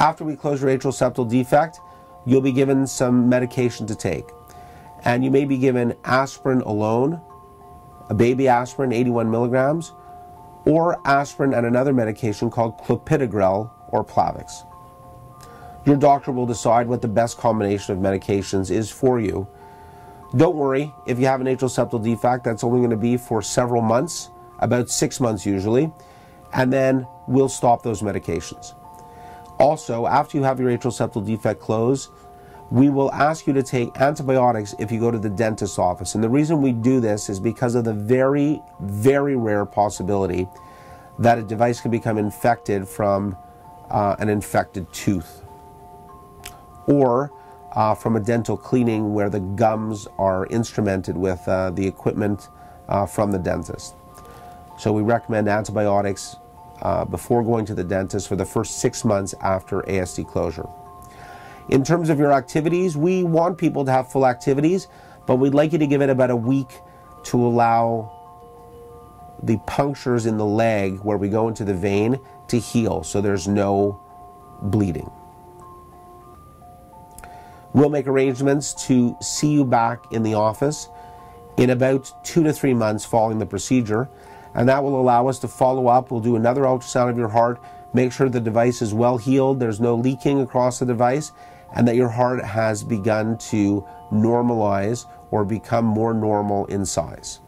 After we close your atrial septal defect, you'll be given some medication to take. And you may be given aspirin alone, a baby aspirin, 81 milligrams, or aspirin and another medication called clopidogrel or Plavix. Your doctor will decide what the best combination of medications is for you. Don't worry, if you have an atrial septal defect, that's only going to be for several months, about six months usually, and then we'll stop those medications. Also, after you have your atrial septal defect closed, we will ask you to take antibiotics if you go to the dentist's office. And the reason we do this is because of the very, very rare possibility that a device can become infected from uh, an infected tooth or uh, from a dental cleaning where the gums are instrumented with uh, the equipment uh, from the dentist. So we recommend antibiotics uh, before going to the dentist for the first six months after ASD closure. In terms of your activities, we want people to have full activities, but we'd like you to give it about a week to allow the punctures in the leg where we go into the vein to heal so there's no bleeding. We'll make arrangements to see you back in the office in about two to three months following the procedure, and that will allow us to follow up. We'll do another ultrasound of your heart, make sure the device is well healed, there's no leaking across the device, and that your heart has begun to normalize or become more normal in size.